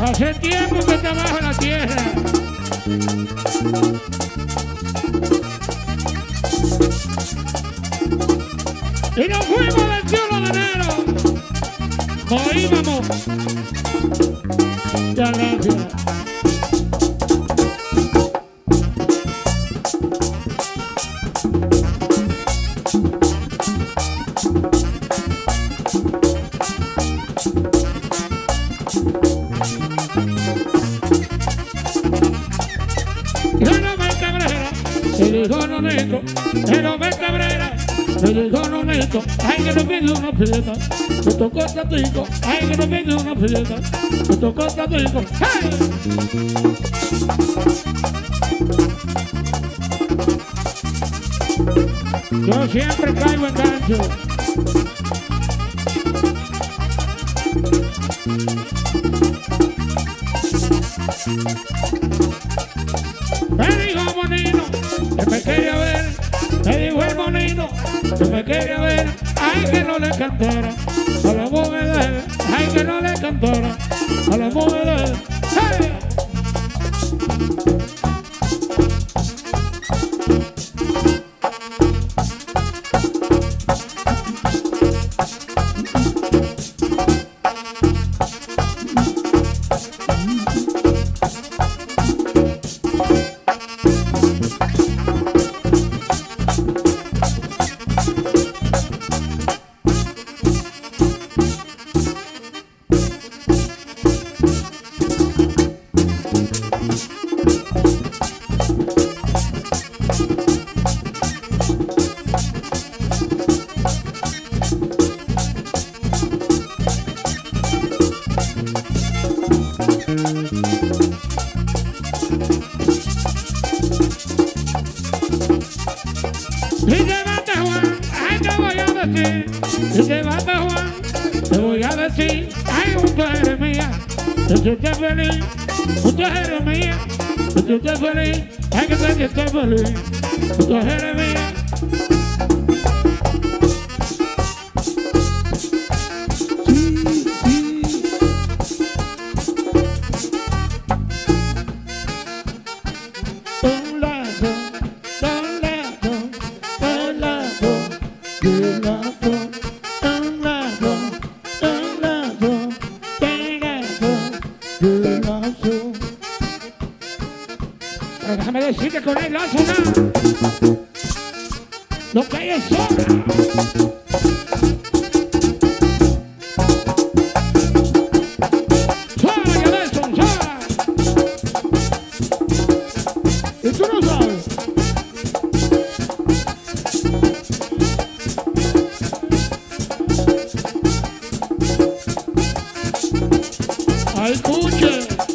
Hace tiempo que está bajo la tierra. Y nos fuimos del cielo de enero. Como íbamos. Gracias. Se dijo no neto, no me cabrera, se dijo no neto, ay que no pienso una fiesta, me tocó tatico, ay que no pienso una fiesta, me tocó tatico, hey. Yo siempre caigo en gancho. Me quería ver, ay que no le cantara Y llévate Juan, te voy a decir, Juan, te voy a decir, ay usted eres mía, yo esté feliz, yo esté feliz, yo esté feliz. Pero déjame decirte con el lazo nada. Lo que hay es. Sobra, Al puche.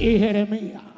y Jeremías.